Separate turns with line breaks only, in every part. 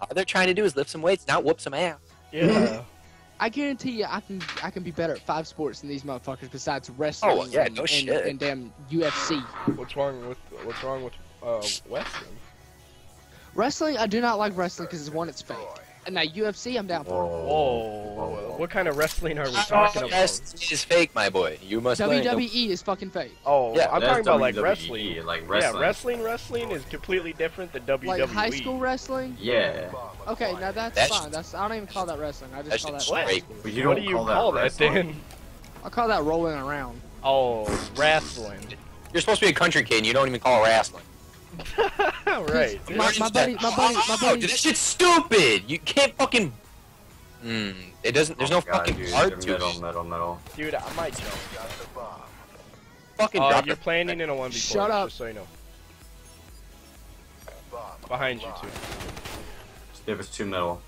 All they're trying to do is lift some weights, not whoop some ass.
Yeah.
I guarantee you, I can I can be better at five sports than these motherfuckers besides wrestling
Oh, yeah,
and,
no
and,
shit.
and damn UFC.
what's wrong with what's wrong with uh, Western?
Wrestling, I do not like wrestling because it's one, it's fake. And now UFC, I'm down for.
Whoa. What kind of wrestling are we talking about?
Yes, is fake, my boy. You must learn.
WWE is fucking fake.
Oh,
Yeah,
I'm talking about like
WWE,
wrestling.
Like wrestling.
Yeah,
wrestling.
wrestling, wrestling is completely different than WWE.
Like high school wrestling.
Yeah.
Okay, now that's,
That's-
fine. That's I don't even call that wrestling. I just
That's
call that.
just
What?
you don't
do you
call,
call
that,
that,
wrestling?
then?
I call that rolling around.
Oh, wrestling.
You're supposed to be a country kid, and you don't even call it wrestling.
Right.
My, my buddy, my buddy, my
Oh,
buddy.
dude, that shit's stupid. You can't fucking. Hmm. It doesn't. There's
Oh
no
my God,
fucking
dude,
art to
metal,
it.
metal, metal.
Dude, I might jump.
Fucking
Uh, you're planning in a 1v4,
Shut up.
just so you know. Behind you two.
There was two metal.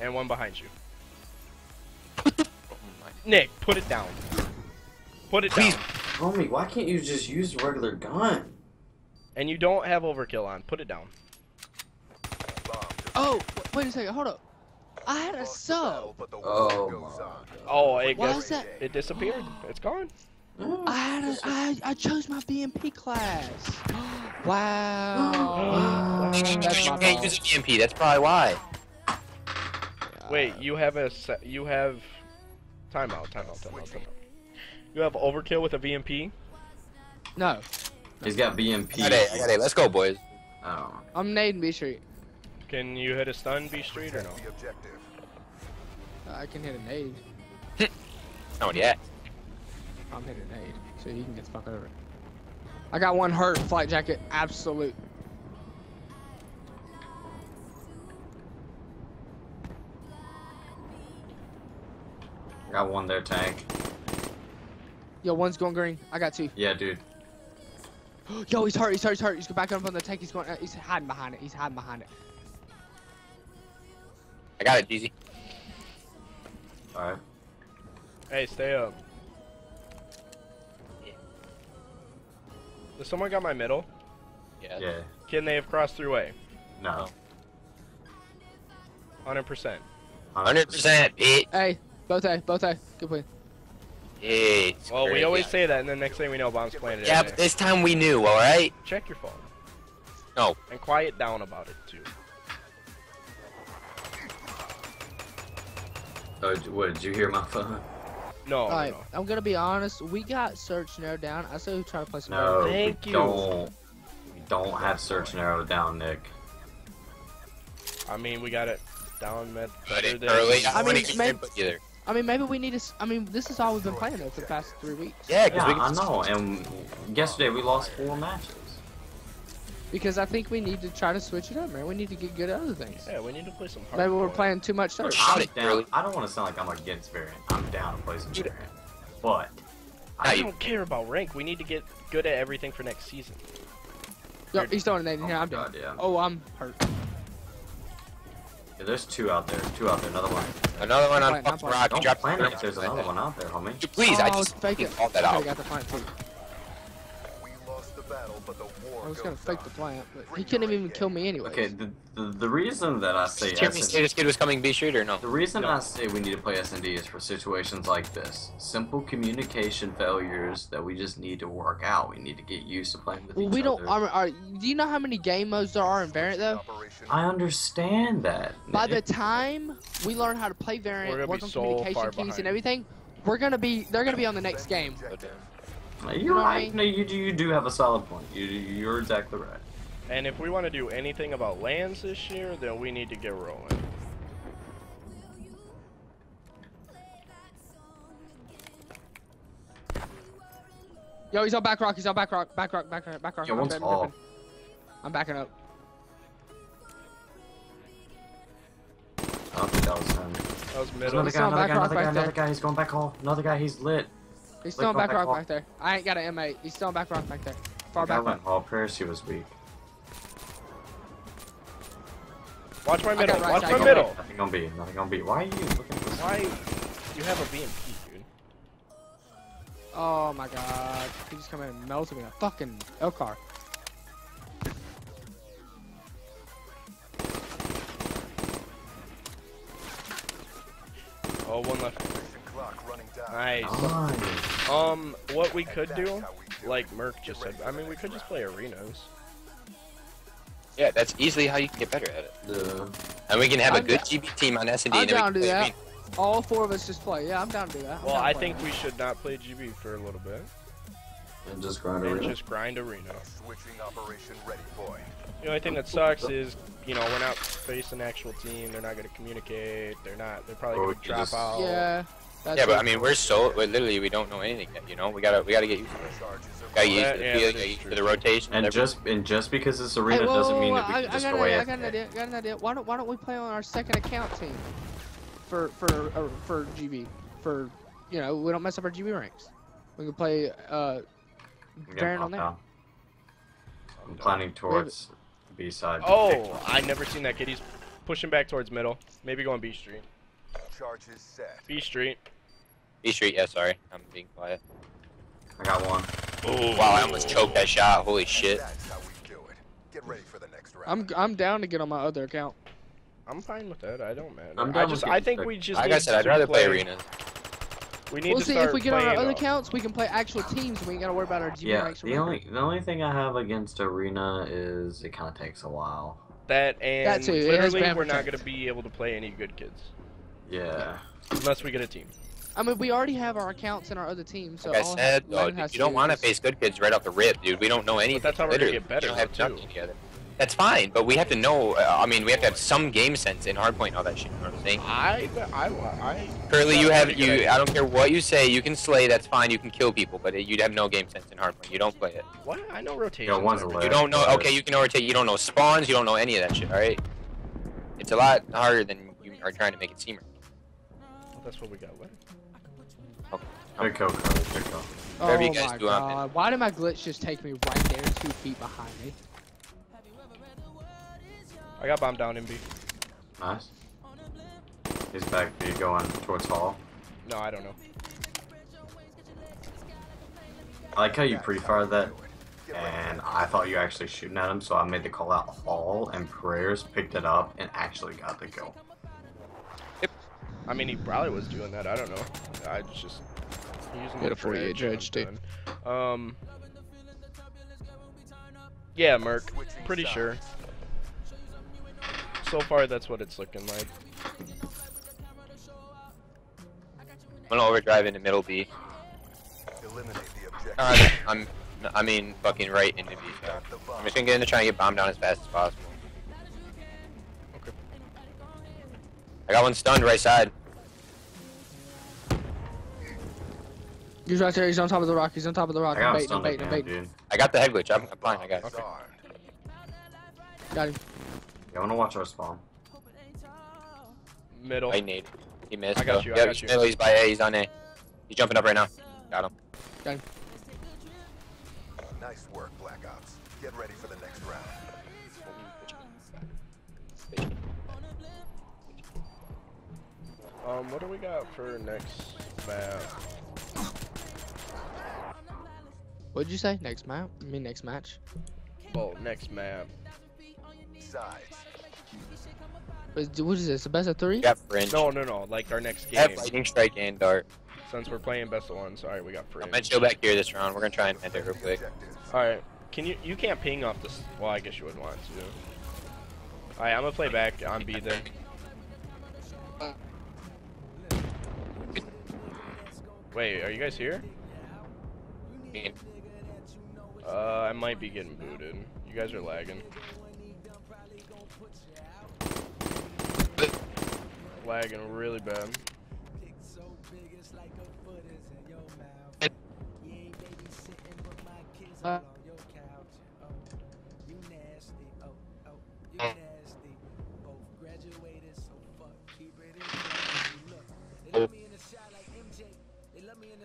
And one behind you.
Oh
Nick, put it down. Put it
Please.
down.
Homie, why can't you just use a regular gun?
And you don't have overkill on. Put it down.
Oh, wait a second. Hold up. I had a sub.
Oh my god.
Oh, it
Why is that?
it disappeared. It's gone.
I had a, I, I chose my VMP class. wow. That's my
You can't use a VMP. That's probably why.
Wait, you have a you have timeout, timeout, timeout, timeout. You have overkill with a VMP.
No,
He's got VMP.
I got A. I got A. Let's go, boys.
Oh.
I'm nading B Street.
Can you hit a stun B Street or no?
I can hit a nade.
Oh yeah.
I'm hitting a nade, so he can get the fuck over. I got one hurt. Flight jacket, absolute.
Got one there, tank.
Yo, one's going green. I got two.
Yeah, dude.
Yo, he's hurt. He's hurt. He's hurt. He's going back up on the tank. He's going. Uh, he's hiding behind it. He's hiding behind it.
I got it, Jeezy.
Alright.
Hey, stay up. Does someone got my middle?
Yeah.
Yeah.
Can they have crossed through way?
No.
Hundred percent.
Hundred percent, bitch.
Hey, both A, both A. Good play.
Yeah.
Well, we always say that, and then next thing we know, bombs planted.
Yeah, but
A.
this time we knew. All right.
Check your phone.
No.
And quiet down about it too.
Oh, what, did you hear my phone?
No,
All right,
no.
I'm gonna be honest. We got search narrowed down. I say we try to play some.
No,
better.
Thank
we
you.
don't. We don't have search narrowed down, Nick.
I mean, we got it down med
But
better
it
than.
early.
I
I
mean,
mean, get either.
I mean, maybe we need to. s- I mean, this is all we've been playing though for the past three weeks.
Yeah, because
Yeah,
we
I know. And yesterday we lost four matches.
Because I think we need to try to switch it up, man. We need to get good at other things.
Yeah, we need to play some.
Maybe we're
hardcore.
playing too much
Look,
search.
I'm
it,
down.
Curley.
I don't want to sound like I'm against variant. I'm down to play some
Dude.
variant. But
I
you-
don't care about rank. We need to get good at everything for next season.
Yo, he's throwing a nade in
Oh
here.
my
I'm down.
God, yeah.
Oh, I'm hurt.
Yeah, there's two out there. Two out there. Another one.
Another one
I'm
on
I'm
fucking rock.
Don't
dropped
plan it if there's another one out there, homie.
Dude, Please, I
oh,
just
fake it.
called that out.
could've got the plant too. I was gonna fake the plant, but he couldn't even kill me anyway.
Okay, the, the the reason that I say
Did you hear me say this kid was coming B shooter, or no?
the reason
No.
I say we need to play SND is for situations like this. Simple communication failures that we just need to work out. We need to get used to playing with
Well,
each
we don't.
other.
Are, are, do you know how many game modes there are in Variant though?
I understand that.
By the time we learn how to play Variant,
gonna
work on
so
communication
far
keys and everything, we're gonna be. They're gonna be on the next game.
You're
know what I
right. No, you do, you do have a solid point. You you're exactly right.
And if we want to do anything about LANs this year, then we need to get rolling.
Yo, he's on back rock. He's on back rock. Back rock. Back rock. Back rock.
Yeah,
I'm
one's
dipping,
tall.
I'm backing up.
I don't think that was him.
That was middle.
another guy, another guy, another guy, another guy. He's going back hall. Another guy. He's lit.
He's still on back rock
back
there. I ain't got an M8. He's still back rock back there. Far back.
I
went
all prayers. He was weak.
Watch my middle.
Right
Watch my middle.
Nothing on B. Nothing on B. Why are you looking for?
Why? You have a VMP, dude.
Oh my god. He just come in and melted me in a fucking L car.
Oh, one left. Nice.
nice.
Um, what we could do,
how we do
like
it.
Merc just said, I mean, we could just play arenas.
Yeah, that's easily how you can get better at it.
Yeah.
And we can have a
I'm
good GB team on S and D.
I'm
and
down to
play
that.
arena.
All four of us just play. Yeah, I'm down to do that. I'm
Well, I think
that.
we should not play GB for a little bit
And just grind
and
arena.
just grind arena.
Switching operation ready point.
The only thing that sucks is, you know, we're not facing an actual team. They're not going to communicate. They're not. They're probably
Or
going to drop
just-
out.
Yeah. That's
Yeah, but. I mean, we're so we're literally we don't know anything yet. You know, we gotta we gotta get used to it. Gotta get used to the
yeah,
field, get used to the rotation.
And
everything.
just and just because it's
Hey,
arena
whoa,
doesn't
whoa,
mean
whoa,
that we
I,
can
I
destroy
an,
it.
I got an idea. Got an idea. Why don't Why don't we play on our second account team for for uh, for GB for you know we don't mess up our GB ranks. We can play uh Baron on there.
I'm planning towards B side.
Oh, I never seen that kid. He's pushing back towards middle. Maybe going B Street.
Charges set.
B Street.
B Street. Yeah, sorry, I'm being quiet.
I got one.
Oh wow, I almost choked that shot. Holy shit.
That's how we do it. Get ready for the next round.
I'm I'm down to get on my other account.
I'm fine with that. I don't matter.
I'm
I just I think we just
Like
need
I said, I'd
to
rather play arenas.
We need
We'll
to
see if we get on our other accounts, we can play actual teams. and We ain't gotta worry about our GB
Yeah,
ranks.
the only the only thing I have against arena is it kind of takes a while.
that and
That too,
literally we're not going to be able to play any good kids
Yeah.
unless we get a team.
I mean, we already have our accounts in our other teams. So
Like I said,
Lennon
though,
has
you don't want to face good kids right off the rip, dude. We don't know anything.
that's how we're gonna get better,
We don't have
though,
nothing
too.
together. That's fine, but we have to know. Uh, I mean, we have to have some game sense in hardpoint and all that shit. You know what I'm saying?
I I I
Currently, you have
pretty
you.
idea.
I don't care what you say. You can slay. That's fine. You can kill people, but you'd have no game sense in hardpoint. You don't play it.
what I know rotation.
Yeah, one's a
You don't know. Okay, you can rotate. You don't know spawns. You don't know any of that shit. All right. It's a lot harder than you are trying to make it seem.
That's what we got left.
Good kill, Carly. Good kill.
Oh
you guys
my
do, I'm
god! Why did my glitch just take me right there, two feet behind me?
I got bombed down in B.
Nice. He's back B going towards hall.
No, I don't know.
I like how you
That's
pre-fired that,
do it. Get ready for
and I thought you were actually shooting at him, so I made the call out hall, and prayers picked it up and actually got the kill.
I mean, he probably was doing that. I don't know. I just he using
Hit
the
a 48
dredge,
dredge,
Um. Yeah, Merc. Pretty
sides.
sure. So far, that's what it's looking like.
I'm gonna overdrive into middle B.
Eliminate the objective.
Uh, I'm. I mean, fucking right into B. So
Got the bomb.
I'm just gonna get in there trying to get bombed down as fast as possible. I got one stunned right side.
He's right there. He's on top of the rock. He's on top of the rock.
I got
I'm
him
baiting. I'm baiting. I'm baiting.
I got the head glitch. I'm applying. I got it.
Disarmed.
Got him.
Yeah, I wanna watch our spawn.
Middle.
I need. He missed.
I got
though.
you, I
Yeah,
got
he's
you.
middle. He's by A. He's on A. He's jumping up right now. Got him.
Nice work, Black Ops. Get ready for the next round.
Um, what do we got for next map?
What'd you say? Next map? I mean next match.
Oh, next map.
Sides.
What what is this? A best of three?
We got fringe.
No, no, no. Like our next
We have
game.
lightning strike and dart.
Since we're playing best of one, sorry, we got
I'm
fringe.
gonna chill back here this round. We're gonna try and end it real quick.
All right. Can you you can't ping off this? Well, I guess you wouldn't want to. All right, I'm gonna play back on B then. Wait, are you guys here? Uh, I might be getting booted. You guys are lagging. Lagging really bad.
Uh,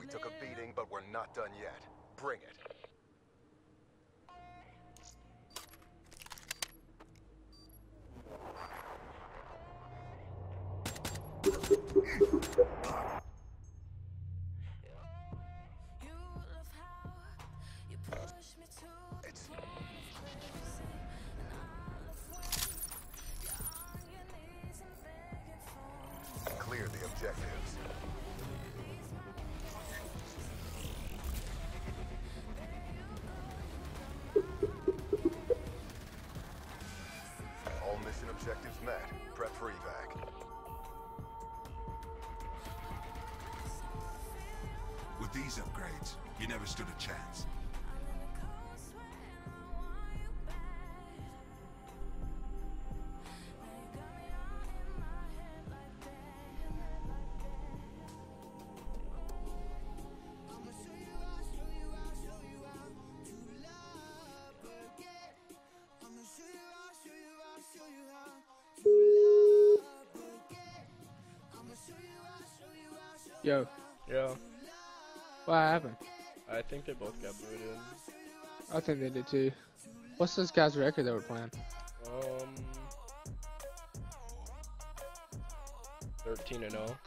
we took a beating, but we're not done yet. Bring it. Objectives met. Prep for evac.
With these upgrades, you never stood a chance.
They both got booted.
I think they did too. What's this guy's record that we're playing?
Um, thirteen and oh. zero.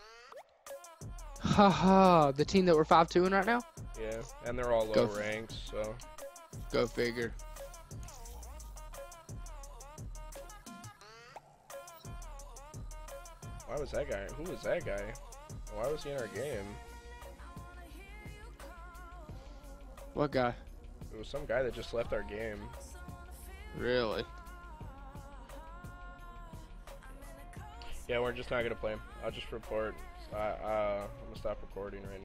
Haha, the team that we're 5 2 in right now?
Yeah, and they're all low ranks, so
Go figure.
why was that guy? Who was that guy? Why was he in our game?
What guy?
It was some guy that just left our game.
Really?
Yeah, we're just not gonna play him. I'll just report. I, uh, I'm gonna stop recording right now.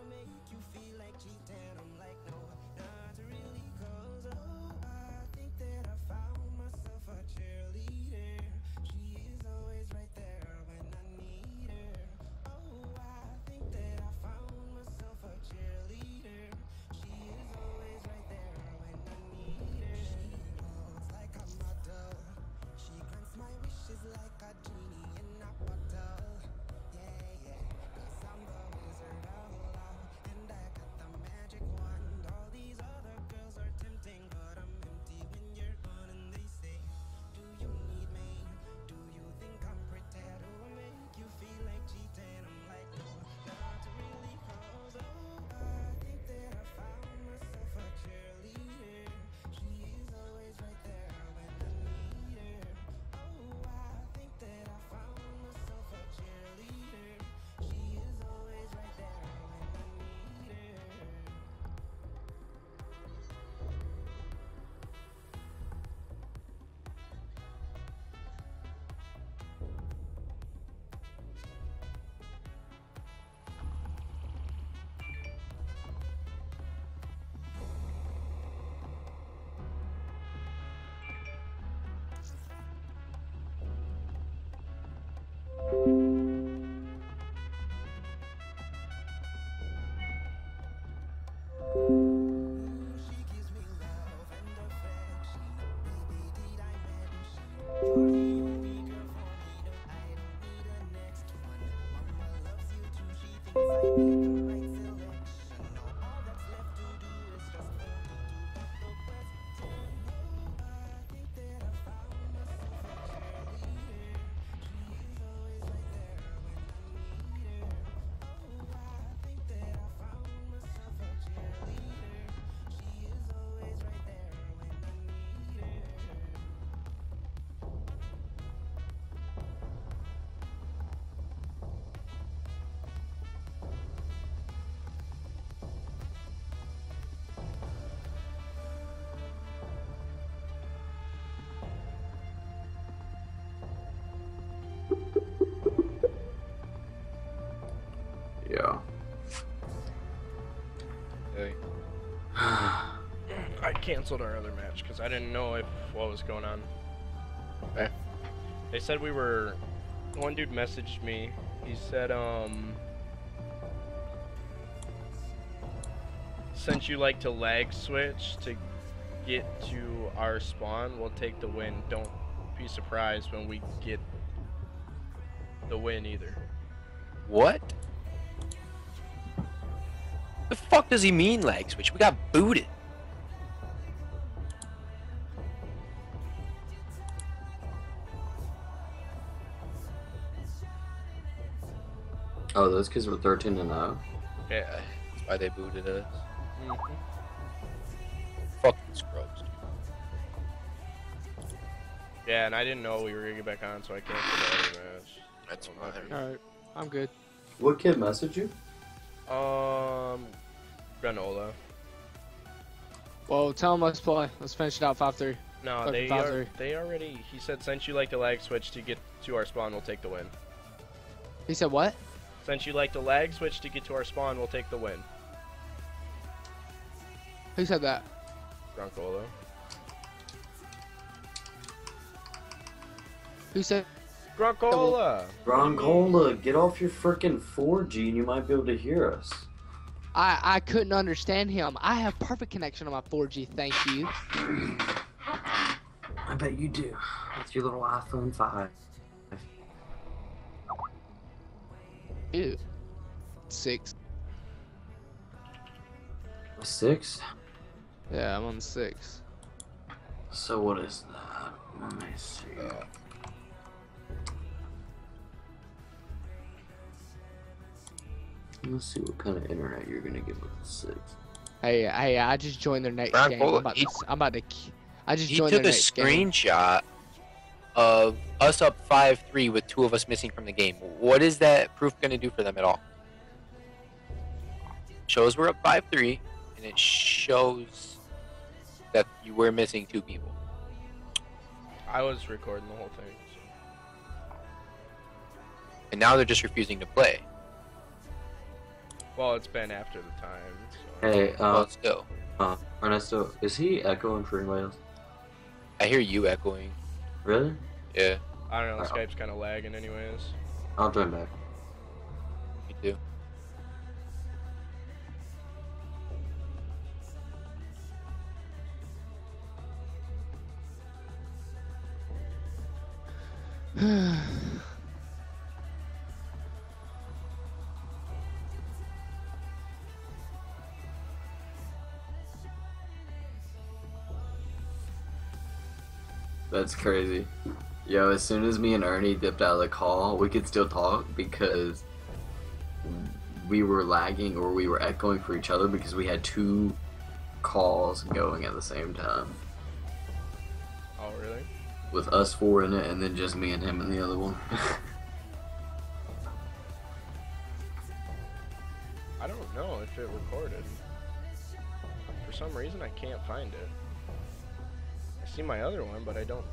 Canceled our other match because I didn't know if what was going on.
Okay.
They said we were. One dude messaged me. He said, um. Since you like to lag switch to get to our spawn, we'll take the win. Don't be surprised when we get the win either.
What? The fuck does he mean lag switch? We got booted.
Oh, those kids were 13 and oh? 0.
Yeah.
That's why they booted us.
Mhm.
Fucking scrubs.
Yeah, and I didn't know we were gonna get back on, so I canceled the other match.
That's fine.
All right, I'm good.
What kid messaged you?
Um, Granola.
Well, tell him let's play. Let's finish it out five three.
No,
Fucking
they
five
are,
three.
they already. He said since you like the lag switch to get to our spawn, we'll take the win.
He said what?
Since you like the lag switch to get to our spawn, we'll take the win.
Who said that?
Gruncola.
Who said?
Gruncola.
Broncola, get off your freaking 4G and you might be able to hear us.
I I couldn't understand him. I have perfect connection on my 4G. Thank you.
I bet you do. With your little iPhone 5.
Ew. Six.
Six?
Yeah, I'm on six.
So what is that? Let me see. Let's see what kind of internet you're gonna get with the six.
Hey, hey, I just joined their next
Brown
game. I'm about
he-
to, I'm about to. k- I just
He
joined
took
their
a
next game.
Screenshot of us up 5-3 with two of us missing from the game. What is that proof going to do for them at all? Shows we're up 5-3, and it shows that you were missing two people.
I was recording the whole thing. so-
And now they're just refusing to play.
Well, it's been after the time. So.
Hey, uh,
well, still.
uh, Ernesto, is he echoing for anybody else?
I hear you echoing.
Really?
Yeah,
I don't know.
Uh,
Skype's kind of lagging, anyways.
I'll join back.
me too.
That's crazy. Yo, as soon as me and Ernie dipped out of the call, we could still talk because we were lagging or we were echoing for each other because we had two calls going at the same time.
Oh, really?
With us four in it and then just me and him in the other one.
I don't know if it recorded. For some reason, I can't find it. See my other one, but I don't